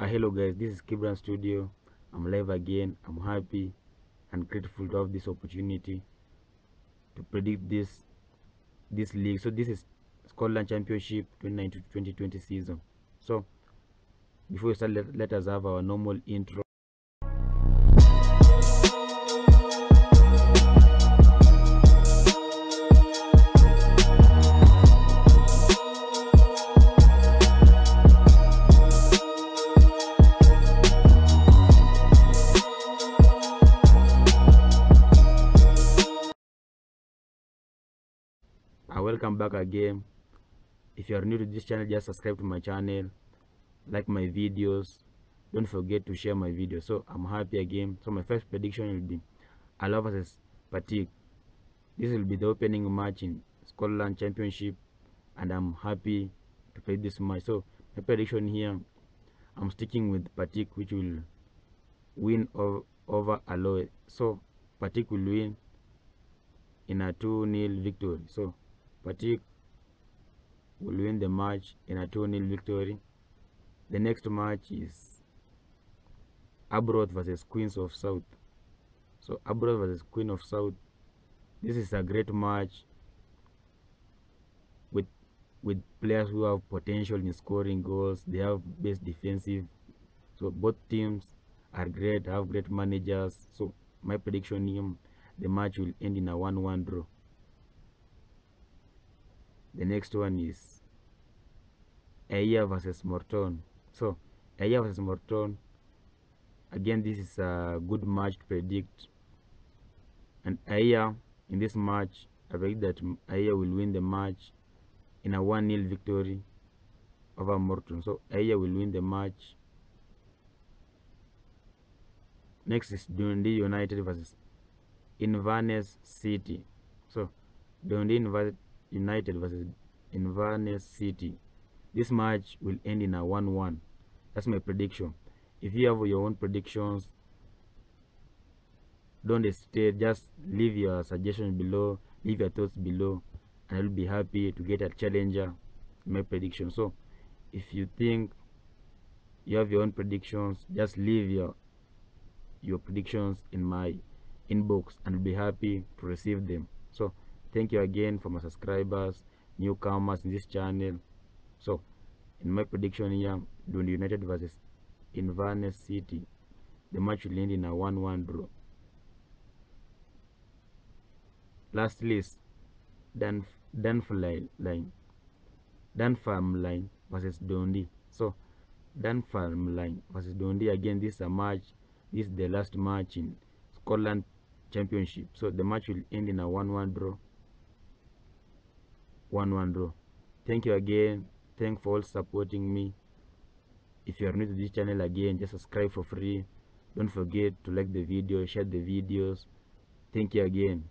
Uh, hello guys, this is Kibran Studio. I'm live again. I'm happy and grateful to have this opportunity to predict this this league. So this is Scotland Championship 2019-2020 season. So before we start, let, let us have our normal intro. Welcome back again. If you are new to this channel, just subscribe to my channel, like my videos. Don't forget to share my video. So I'm happy again. So my first prediction will be Alloa versus Partick. This will be the opening match in Scotland Championship, and I'm happy to play this match. So my prediction here, I'm sticking with Partick, which will win over, over Alloa. So Partick will win in a 2-0 victory. So Partick will win the match in a 2-0 victory. The next match is Arbroath versus Queens of South. So Arbroath versus Queen of South. This is a great match with with players who have potential in scoring goals. They have best defensive. So both teams are great, have great managers. So my prediction here, the match will end in a 1-1 draw. The next one is Aya versus Morton. So Aya versus Morton. Again, this is a good match to predict. And Aya in this match, I predict that Aya will win the match in a 1-0 victory over Morton. So Aya will win the match. Next is Dundee United versus Inverness City. So Dundee Inver- United versus Inverness City. This match will end in a 1-1. That's my prediction. If you have your own predictions, don't hesitate. Just leave your suggestions below, leave your thoughts below, and I'll be happy to get a challenger my prediction. So, if you think you have your own predictions, just leave your your predictions in my inbox, and I'll be happy to receive them. So, thank you again for my subscribers, newcomers in this channel. So, in my prediction here, Dundee United versus Inverness City, the match will end in a 1-1 draw. Lastly, is Dan Dunfermline line, Dunfermline versus Dundee. So, Dunfermline versus Dundee again. This is a match. This is the last match in Scotland Championship. So the match will end in a 1-1 draw. 1-1 draw. Thank you again. Thank for all supporting me. If you are new to this channel again, just subscribe for free. Don't forget to like the video, share the videos. Thank you again.